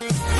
Bye.